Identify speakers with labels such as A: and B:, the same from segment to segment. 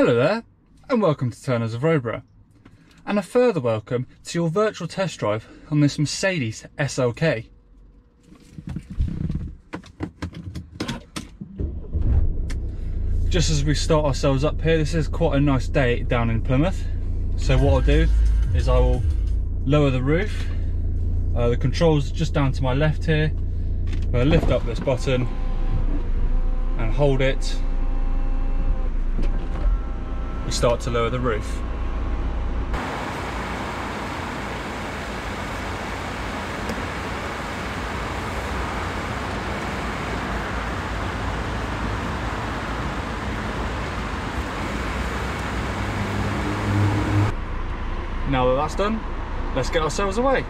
A: Hello there, and welcome to Turners of Roborough. And a further welcome to your virtual test drive on this Mercedes SLK. Just as we start ourselves up here, this is quite a nice day down in Plymouth. So what I'll do is I will lower the roof. Uh, the controls just down to my left here. I'll lift up this button and hold it we start to lower the roof. Now that that's done, let's get ourselves away.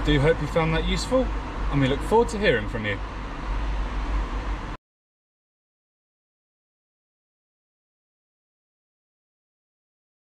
A: Do hope you found that useful and we look forward to hearing from you.